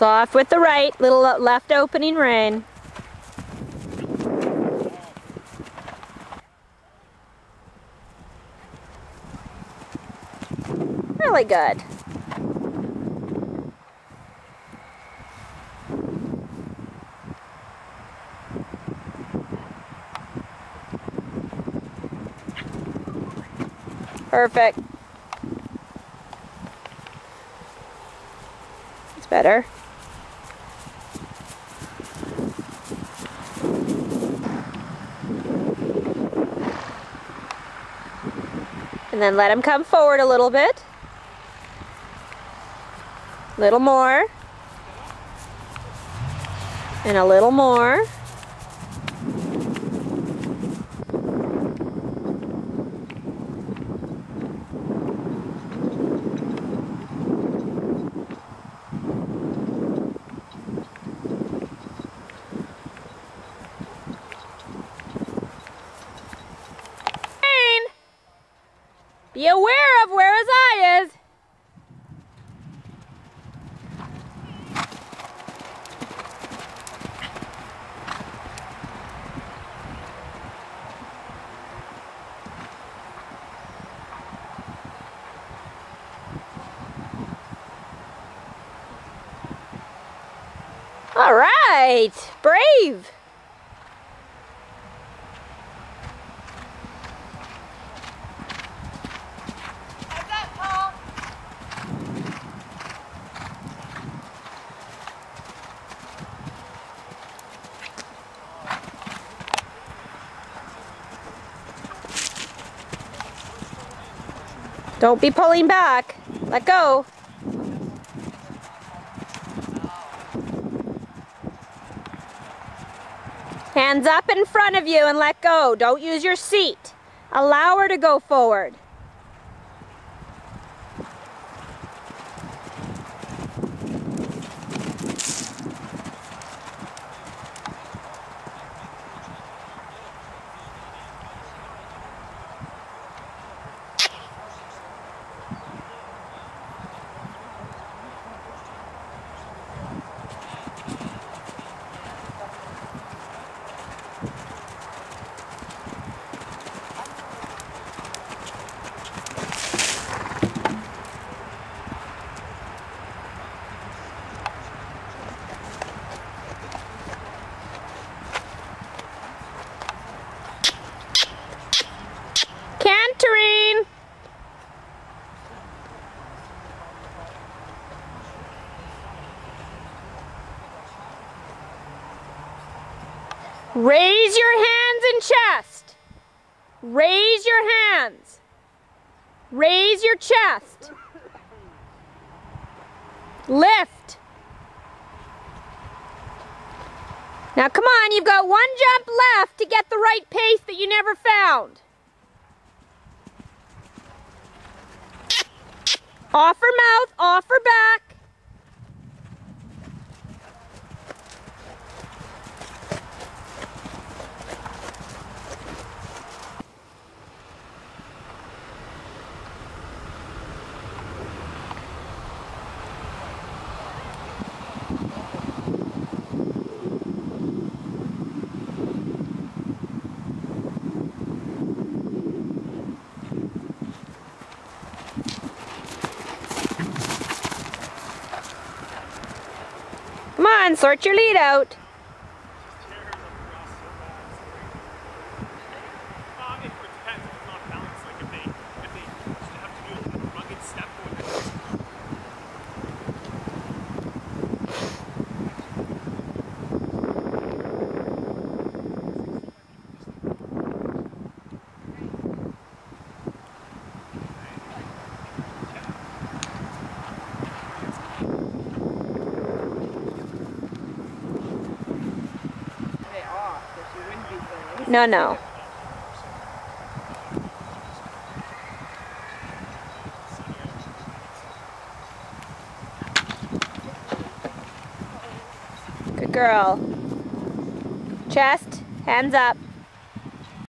Soft with the right, little uh, left opening rein. Really good. Perfect. It's better. And then let him come forward a little bit. A little more. And a little more. Be aware of where his eye is. All right, brave. Don't be pulling back. Let go. Hands up in front of you and let go. Don't use your seat. Allow her to go forward. Raise your hands and chest. Raise your hands. Raise your chest. Lift. Now come on, you've got one jump left to get the right pace that you never found. Off her mouth, off her back. Come sort your lead out. No, no. Good girl. Chest, hands up.